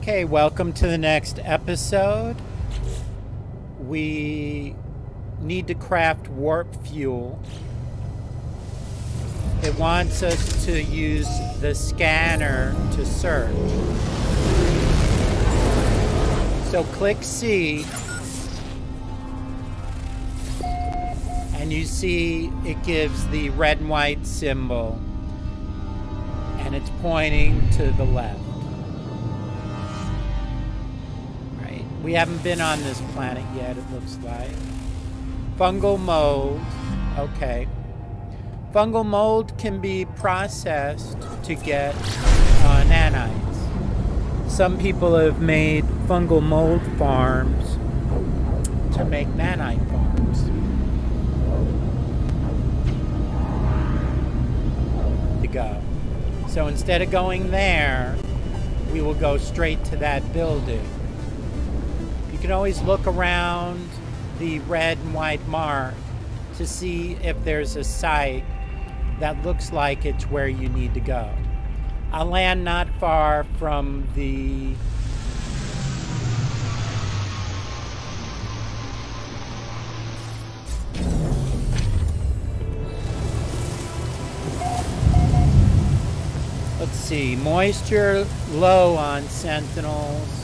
Okay, welcome to the next episode. We need to craft warp fuel. It wants us to use the scanner to search. So click C and you see it gives the red and white symbol and it's pointing to the left. We haven't been on this planet yet, it looks like. Fungal mold. Okay. Fungal mold can be processed to get uh, nanites. Some people have made fungal mold farms to make nanite farms. To go. So instead of going there, we will go straight to that building. You can always look around the red and white mark to see if there's a site that looks like it's where you need to go. I land not far from the Let's see, moisture low on sentinels.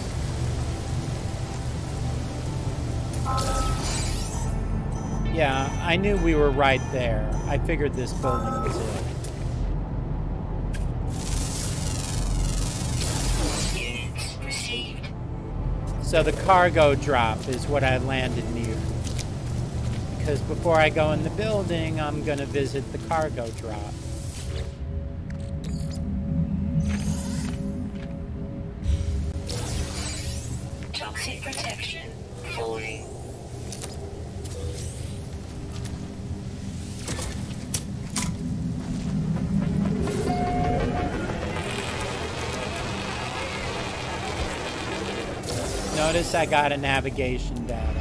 Yeah, I knew we were right there. I figured this building was it. So the cargo drop is what I landed near. Because before I go in the building, I'm going to visit the cargo drop. Toxic protection falling. Notice I got a navigation data.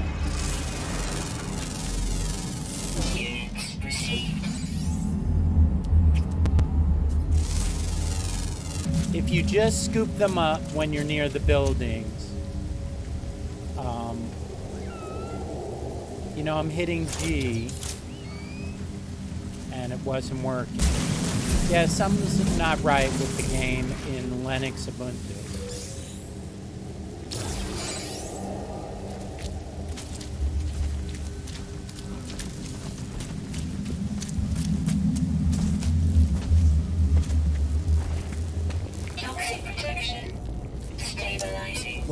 If you just scoop them up when you're near the buildings, um, you know, I'm hitting G and it wasn't working. Yeah, something's not right with the game in Linux Ubuntu.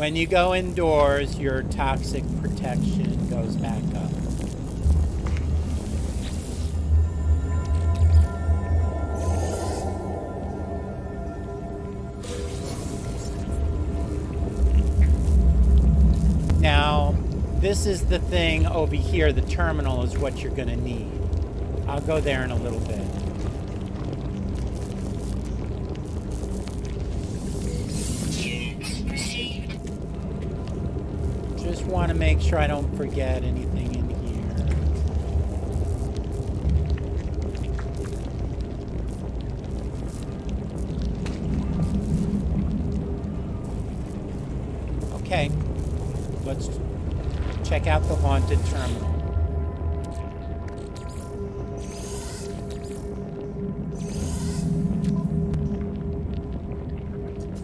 When you go indoors, your toxic protection goes back up. Now, this is the thing over here. The terminal is what you're going to need. I'll go there in a little bit. Want to make sure I don't forget anything in here. Okay, let's check out the haunted terminal.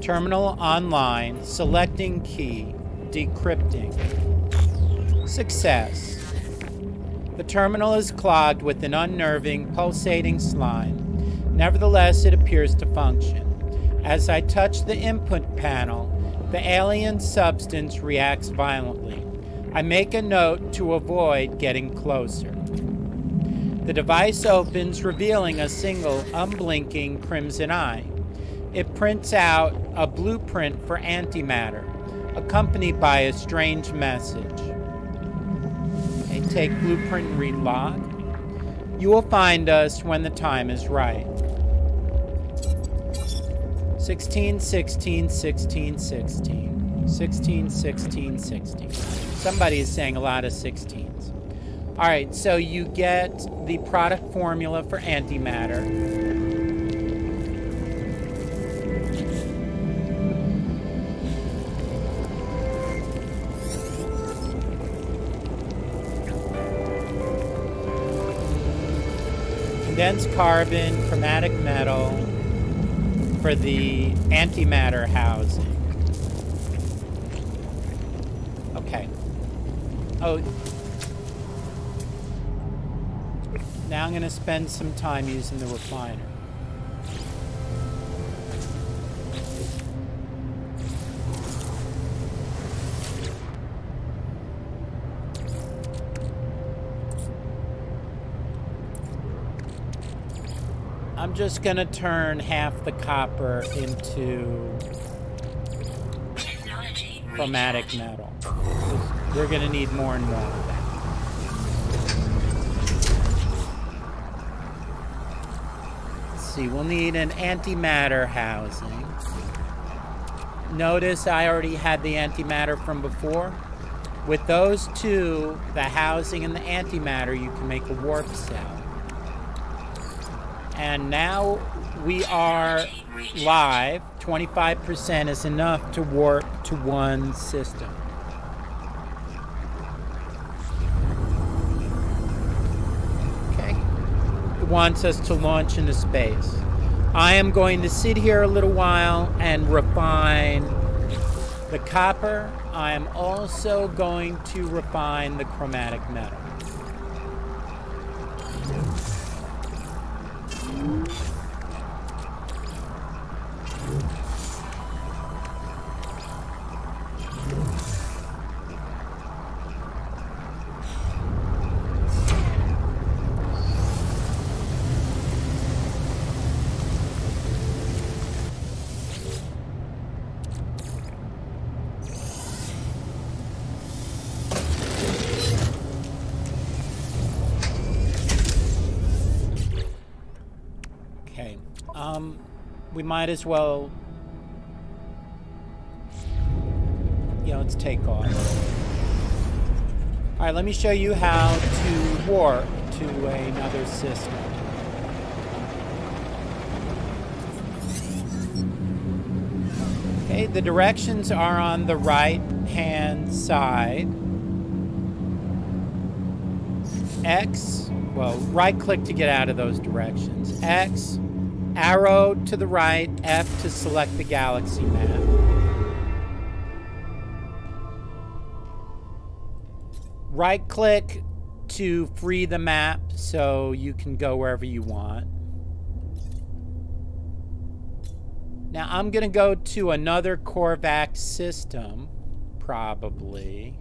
Terminal online, selecting key, decrypting. Success. The terminal is clogged with an unnerving, pulsating slime. Nevertheless, it appears to function. As I touch the input panel, the alien substance reacts violently. I make a note to avoid getting closer. The device opens, revealing a single unblinking crimson eye. It prints out a blueprint for antimatter, accompanied by a strange message. Take blueprint and read log. You will find us when the time is right. 16, 16, 16, 16. 16, 16, 16. Somebody is saying a lot of 16s. All right, so you get the product formula for antimatter. Condensed carbon, chromatic metal for the antimatter housing. Okay. Oh. Now I'm going to spend some time using the refiner. I'm just gonna turn half the copper into chromatic metal. We're gonna need more and more of that. Let's see, we'll need an antimatter housing. Notice I already had the antimatter from before. With those two, the housing and the antimatter, you can make a warp cell. And now we are live. 25% is enough to warp to one system. Okay. It wants us to launch into space. I am going to sit here a little while and refine the copper. I am also going to refine the chromatic metal. Might as well. Yeah, let's take off. All right, let me show you how to warp to another system. Okay, the directions are on the right hand side. X, well, right click to get out of those directions. X, arrow to the right, F to select the galaxy map. Right click to free the map so you can go wherever you want. Now I'm going to go to another Korvax system, probably.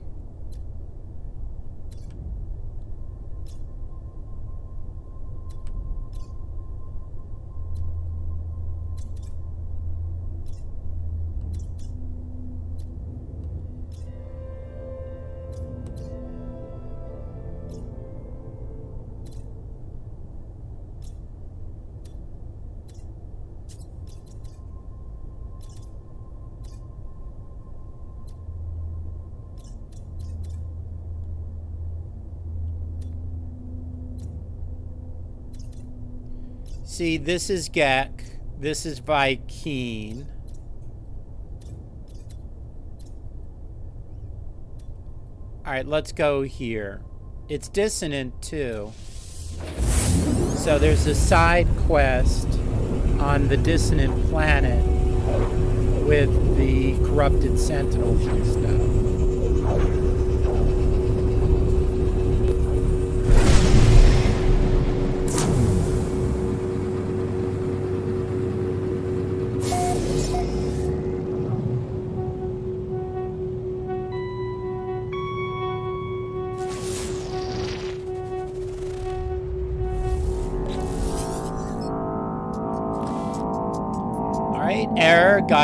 See, this is Gek. This is Vy'keen. All right, let's go here. It's dissonant too. So there's a side quest on the dissonant planet with the corrupted sentinels and stuff.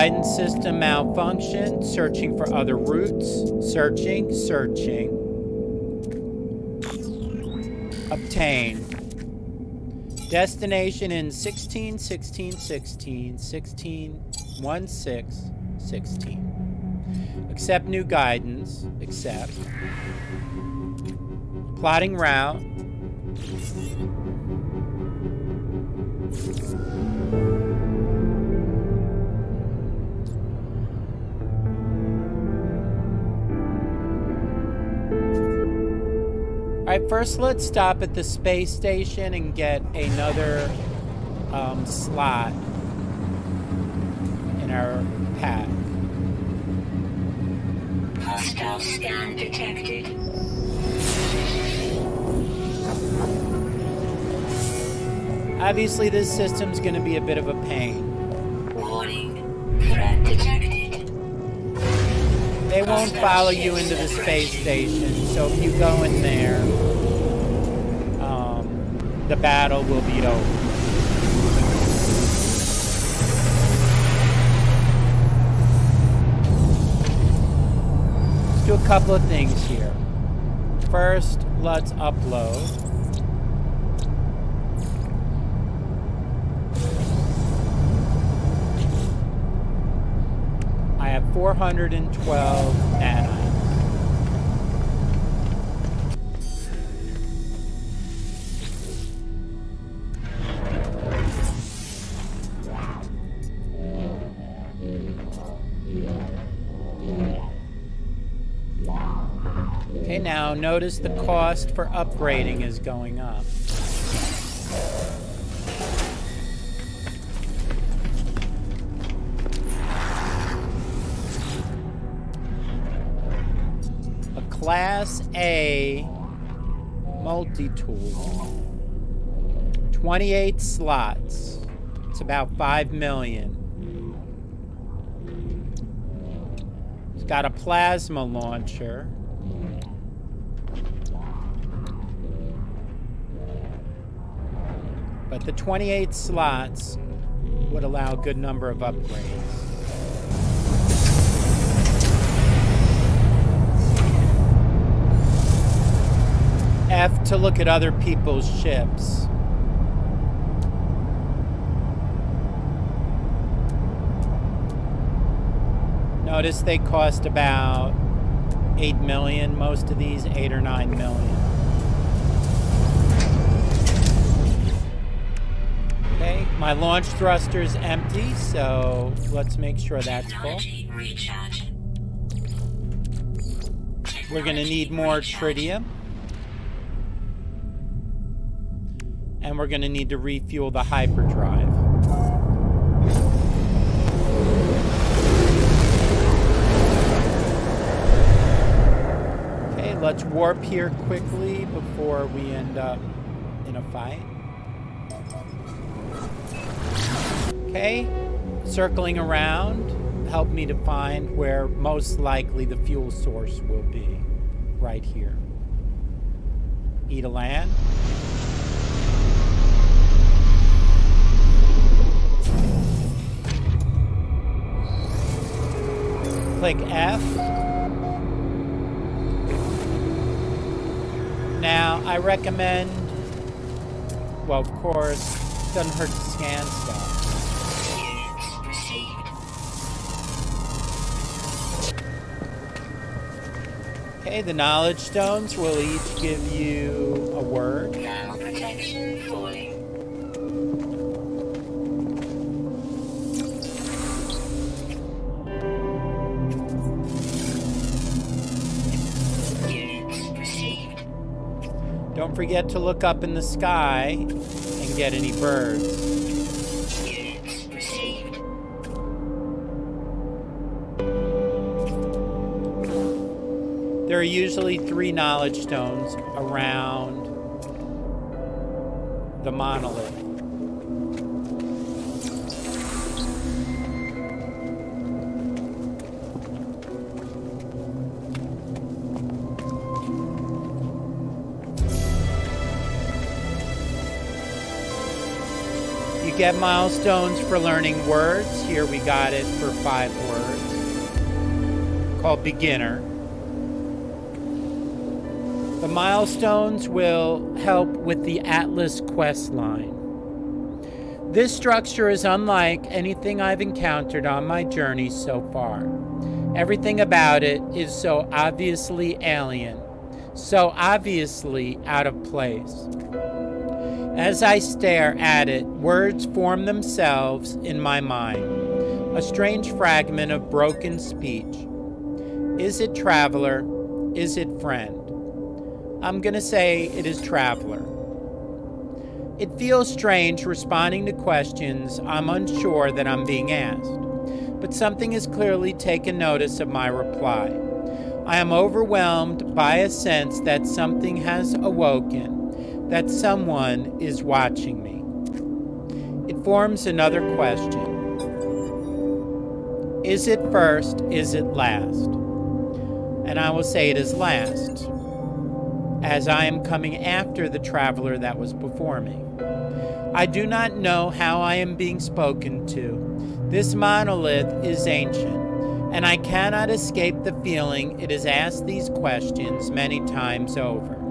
Guidance system malfunction, searching for other routes, searching, searching. Obtain. Destination in 16, 16, 16, 16, 1, 6, 16. Accept new guidance, accept. Plotting route. All Alright, first let's stop at the space station and get another um, slot in our pack. Hostile scan detected. Obviously, this system's going to be a bit of a pain. Warning. Threat detected. They won't follow you into the space station, so if you go in there, um, the battle will be over. Let's do a couple of things here. First, let's upload. 412 nanites. Okay, now notice the cost for upgrading is going up. Multi-tool. 28 slots. It's about 5 million. It's got a plasma launcher. But the 28 slots would allow a good number of upgrades. F to look at other people's ships. Notice they cost about 8 million, most of these 8 or 9 million. Okay, my launch thruster's empty, so let's make sure that's full. We're going to need more tritium. And we're going to need to refuel the hyperdrive. Okay, let's warp here quickly before we end up in a fight. Okay, circling around, help me to find where most likely the fuel source will be. Right here. E to land. Click F. Now, I recommend, well, of course, doesn't hurt to scan stuff. Okay, the knowledge stones will each give you a word. Don't forget to look up in the sky and get any birds. There are usually three knowledge stones around the monolith. Get milestones for learning words. Here we got it for five words. Called beginner. The milestones will help with the Atlas quest line. This structure is unlike anything I've encountered on my journey so far. Everything about it is so obviously alien, so obviously out of place. As I stare at it, words form themselves in my mind, a strange fragment of broken speech. Is it traveler? Is it friend? I'm going to say it is Traveler. It feels strange responding to questions I'm unsure that I'm being asked, but something has clearly taken notice of my reply. I am overwhelmed by a sense that something has awoken, that someone is watching me. It forms another question Is it first? Is it last? And I will say it is last, as I am coming after the traveler that was before me. I do not know how I am being spoken to. This monolith is ancient, and I cannot escape the feeling it has asked these questions many times over.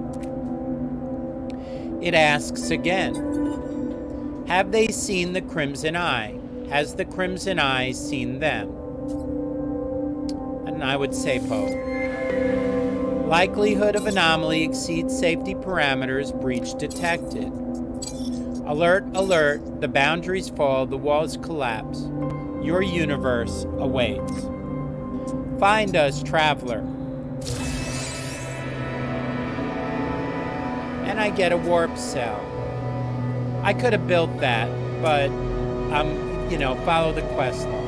It asks again Have they seen the Crimson Eye? Has the Crimson Eye seen them? And I would say Poe. Likelihood of anomaly exceeds safety parameters, breach detected. Alert, alert, the boundaries fall, the walls collapse. Your universe awaits. Find us, traveler. And I get a warp cell. I could have built that, but I'm, you know, follow the quest line.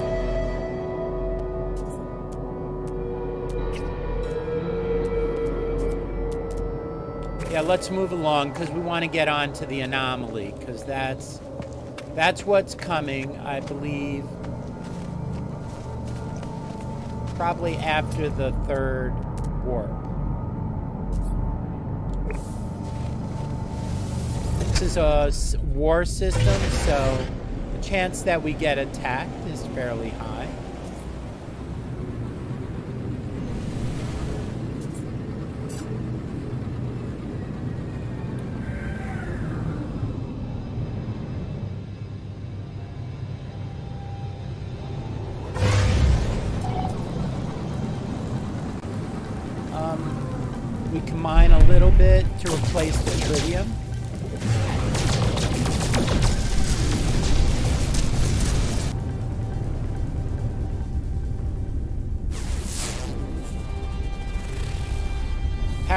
Yeah, let's move along because we want to get on to the anomaly because that's that's what's coming, I believe. Probably after the third warp. This is a war system, so the chance that we get attacked is fairly high. Um, we can mine a little bit to replace the tritium.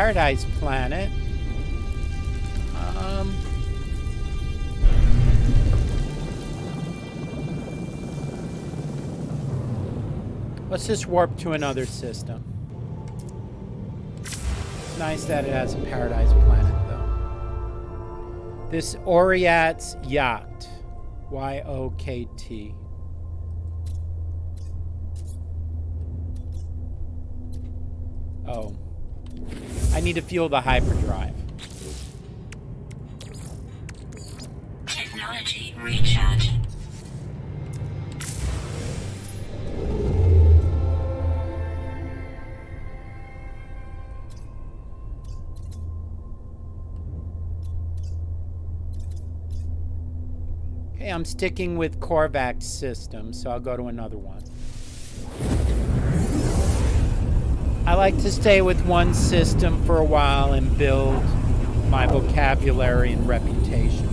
Paradise Planet. Um, let's just warp to another system. It's nice that it has a Paradise Planet, though. This Oriat's Yacht. Y O K T. Oh. I need to fuel the hyperdrive. Technology recharge. Okay, I'm sticking with Korvax system, so I'll go to another one. I like to stay with one system for a while and build my vocabulary and reputation.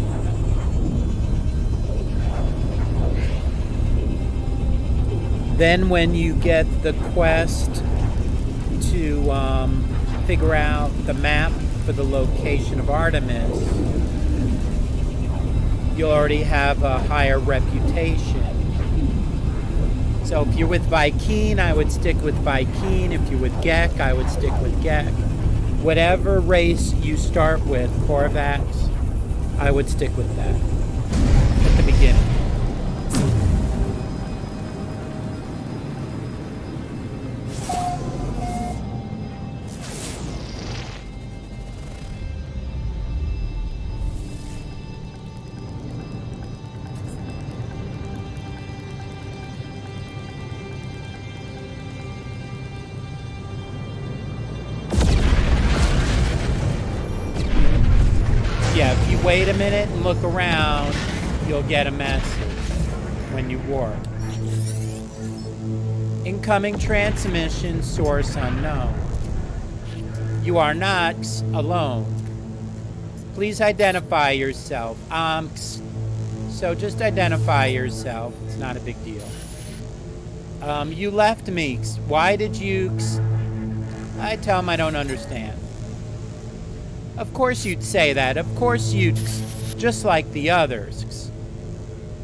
Then, when you get the quest to um, figure out the map for the location of Artemis, you'll already have a higher reputation. So if you're with Vy'keen, I would stick with Vy'keen. If you're with Gek, I would stick with Gek. Whatever race you start with, Korvax, I would stick with that wait a minute and look around, you'll get a message when you warp. Incoming transmission source unknown. You are not alone. Please identify yourself. Um, so just identify yourself. It's not a big deal. Um, you left me. Why did you? I tell him I don't understand. Of course you'd say that. Of course you'd, just like the others.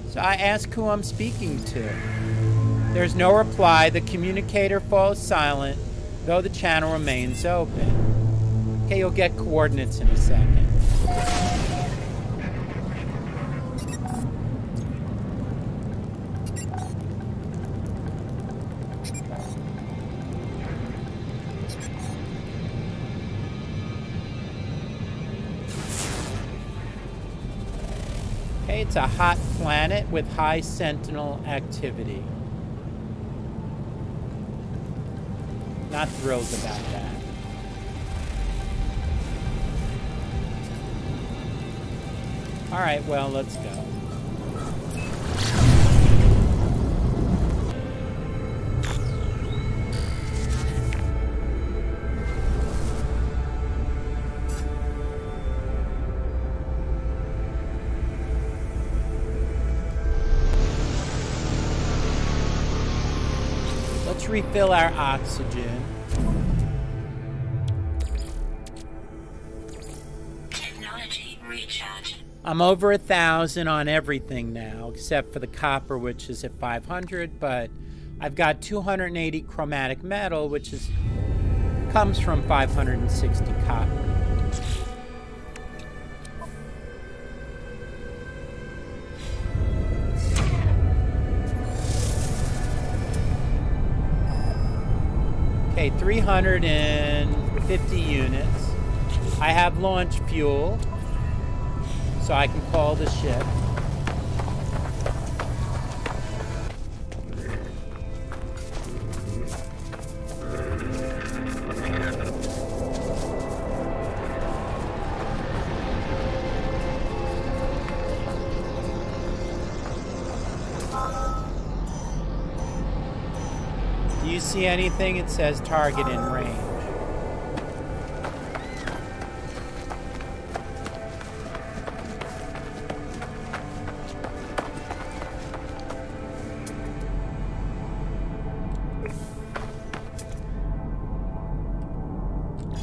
So I ask who I'm speaking to. There's no reply. The communicator falls silent, though the channel remains open. Okay, you'll get coordinates in a second. It's a hot planet with high sentinel activity. Not thrilled about that. All right, well, let's go. Refill our oxygen. Technology recharge. I'm over a thousand on everything now, except for the copper, which is at 500. But I've got 280 chromatic metal, which is comes from 560 copper. Okay, 350 units. I have launch fuel so I can call the ship. See anything? It says target in range.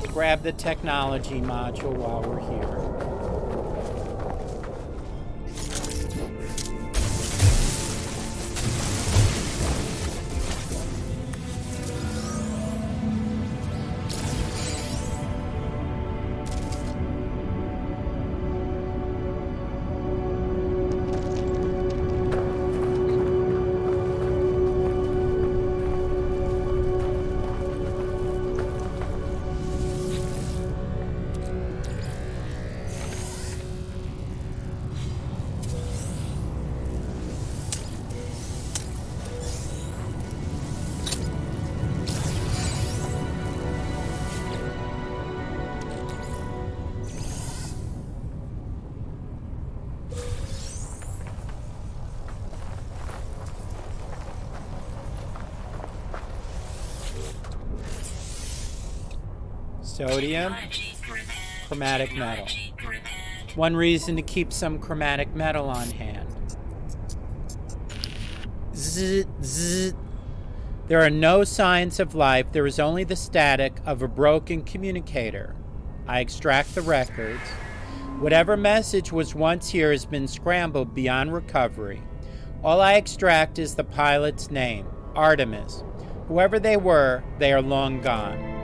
Grab the technology module while we're here. Sodium, chromatic metal. One reason to keep some chromatic metal on hand. Zzz, zzz. There are no signs of life. There is only the static of a broken communicator. I extract the records. Whatever message was once here has been scrambled beyond recovery. All I extract is the pilot's name, Artemis. Whoever they were, they are long gone.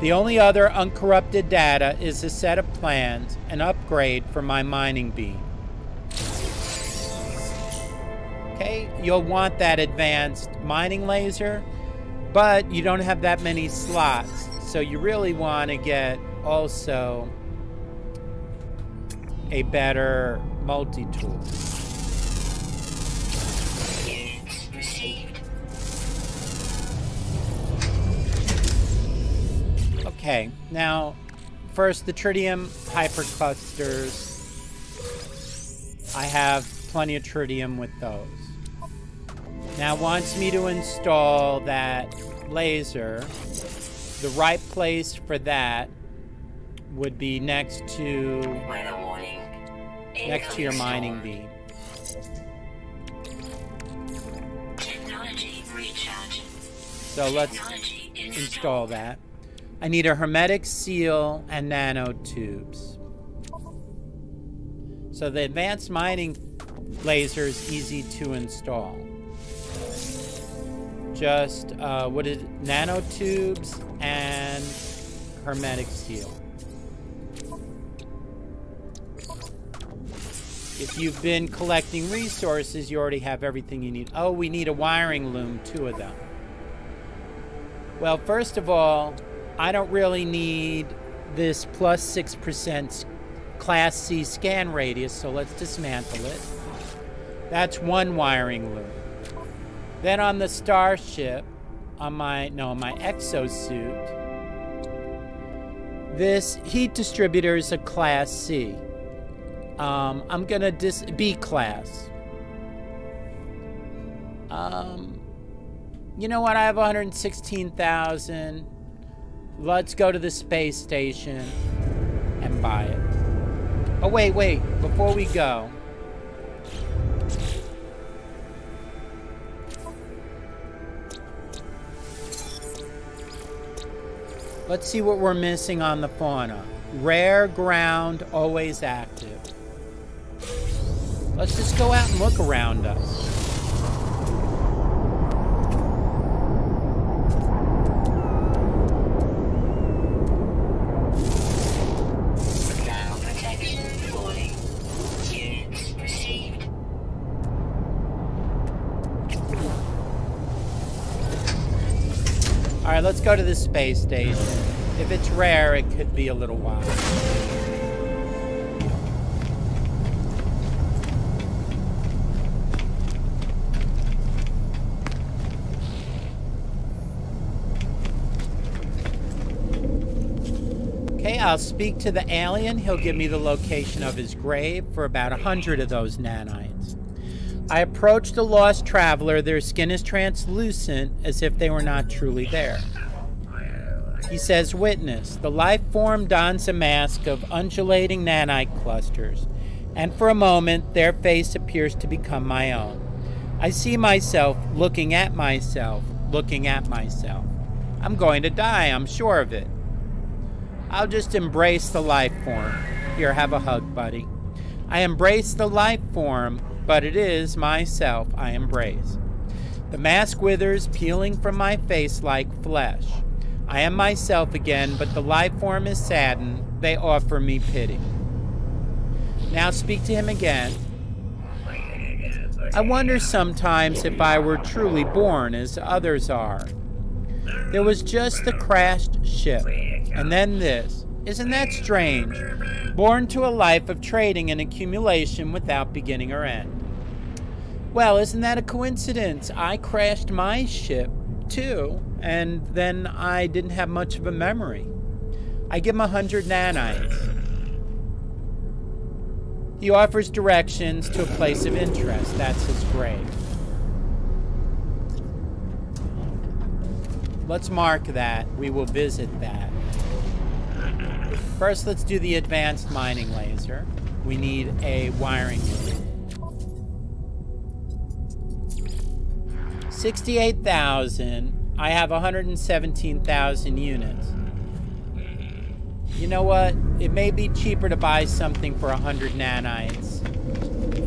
The only other uncorrupted data is a set of plans, an upgrade for my mining beam. Okay, you'll want that advanced mining laser, but you don't have that many slots, so you really want to get also a better multi-tool. Okay, now, first the tritium hyperclusters. I have plenty of tritium with those. Now, it wants me to install that laser. The right place for that would be next to next to your mining beam. So let's install that. I need a hermetic seal and nanotubes. So the advanced mining laser is easy to install. Just, uh, what is it? Nanotubes and hermetic seal. If you've been collecting resources, you already have everything you need. Oh, we need a wiring loom, two of them. Well, first of all, I don't really need this plus 6% Class C scan radius, so let's dismantle it. That's one wiring loom. Then on the Starship, on my, no, my exosuit, this heat distributor is a Class C. Um, I'm gonna dis B class. Um, you know what? I have 116,000. Let's go to the space station and buy it. Oh, wait, wait. Before we go. Let's see what we're missing on the fauna. Rare ground, always active. Let's just go out and look around us. Go to the space station. If it's rare, it could be a little while. Okay, I'll speak to the alien. He'll give me the location of his grave for about a hundred of those nanites. I approach the lost traveler. Their skin is translucent, as if they were not truly there. He says, Witness, the life form dons a mask of undulating nanite clusters, and for a moment their face appears to become my own. I see myself looking at myself, looking at myself. I'm going to die, I'm sure of it. I'll just embrace the life form. Here, have a hug, buddy. I embrace the life form, but it is myself I embrace. The mask withers, peeling from my face like flesh. I am myself again, but the life form is saddened. They offer me pity. Now speak to him again. I wonder sometimes if I were truly born as others are. There was just the crashed ship, and then this. Isn't that strange? Born to a life of trading and accumulation without beginning or end. Well, isn't that a coincidence? I crashed my ship too, and then I didn't have much of a memory. I give him a hundred nanites. He offers directions to a place of interest. That's his grave. Let's mark that. We will visit that. First, let's do the advanced mining laser. We need a wiring unit. 68,000. I have 117,000 units. You know what? It may be cheaper to buy something for 100 nanites,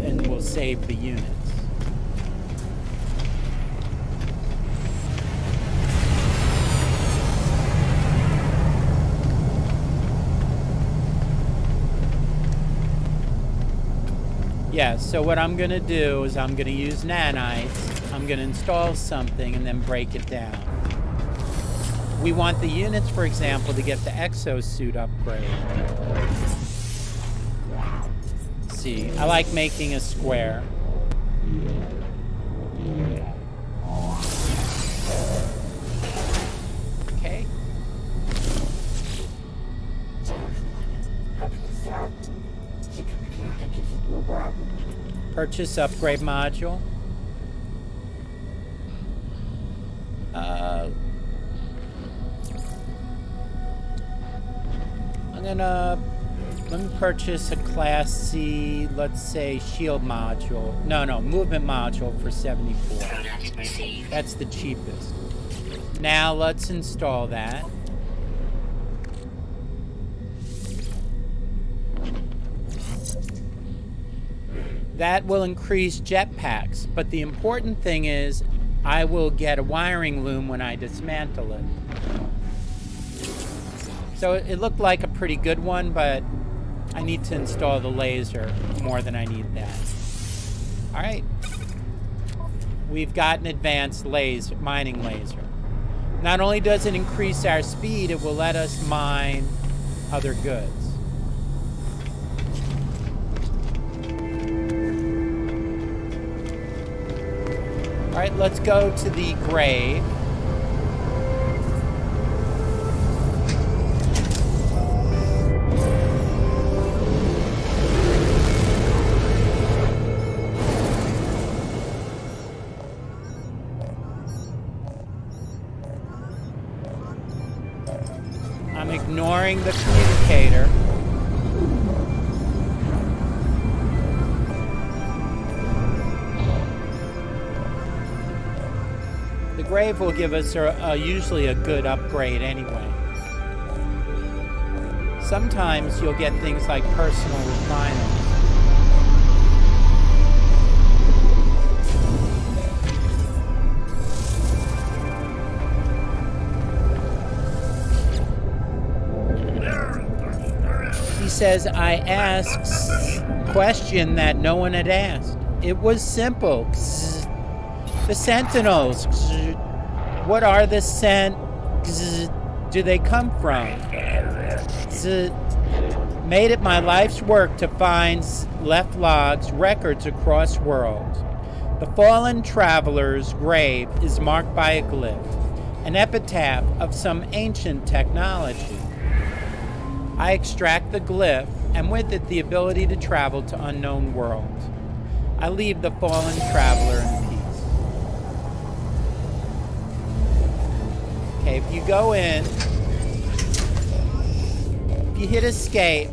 and we'll save the units. Yeah, so what I'm going to do is I'm going to use nanites. I'm going to install something and then break it down. We want the units, for example, to get the exosuit upgrade. See, I like making a square. Okay. Purchase upgrade module. gonna uh, let me purchase a Class C, let's say, shield module. No, no, movement module for 74. That's the cheapest. Now let's install that. That will increase jetpacks, but the important thing is I will get a wiring loom when I dismantle it. So it looked like a pretty good one, but I need to install the laser more than I need that. All right. We've got an advanced laser, mining laser. Not only does it increase our speed, it will let us mine other goods. All right, let's go to the grave. Ignoring the communicator. The grave will give us a, a, usually a good upgrade anyway. Sometimes you'll get things like personal refinement. Says, I asked question that no one had asked. It was simple. The Sentinels. What are the Sent? Do they come from? Made it my life's work to find left logs, records across worlds. The fallen traveler's grave is marked by a glyph, an epitaph of some ancient technology. I extract the glyph, and with it the ability to travel to unknown worlds. I leave the fallen traveler in peace. Okay, if you go in, if you hit escape,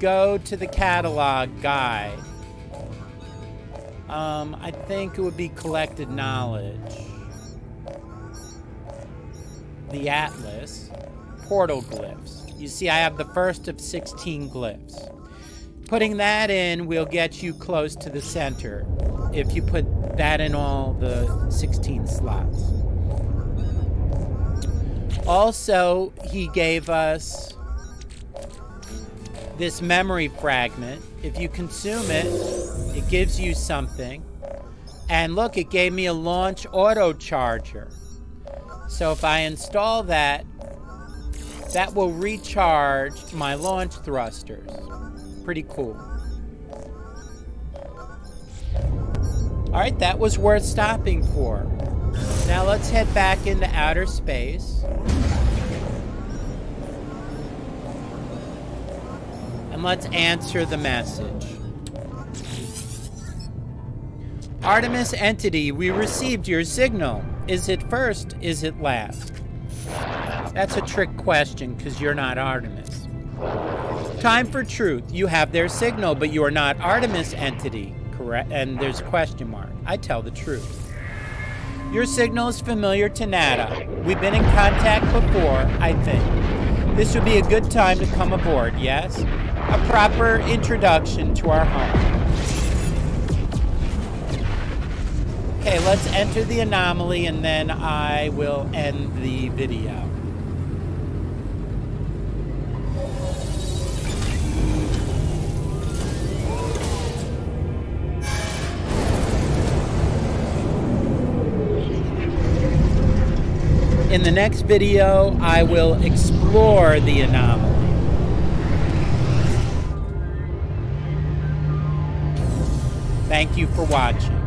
go to the catalog guide. Um, I think it would be collected knowledge. The atlas, portal glyphs. You see, I have the first of 16 glyphs. Putting that in will get you close to the center if you put that in all the 16 slots. Also, he gave us this memory fragment. If you consume it, it gives you something. And look, it gave me a launch auto charger. So if I install that, that will recharge my launch thrusters. Pretty cool. Alright, that was worth stopping for. Now let's head back into outer space. And let's answer the message. Artemis entity, we received your signal. Is it first? Is it last? That's a trick question because you're not Artemis. Time for truth. You have their signal, but you are not Artemis entity. Correct? And there's a question mark. I tell the truth. Your signal is familiar to Nada. We've been in contact before, I think. This would be a good time to come aboard, yes? A proper introduction to our home. Okay, let's enter the anomaly and then I will end the video. In the next video, I will explore the anomaly. Thank you for watching.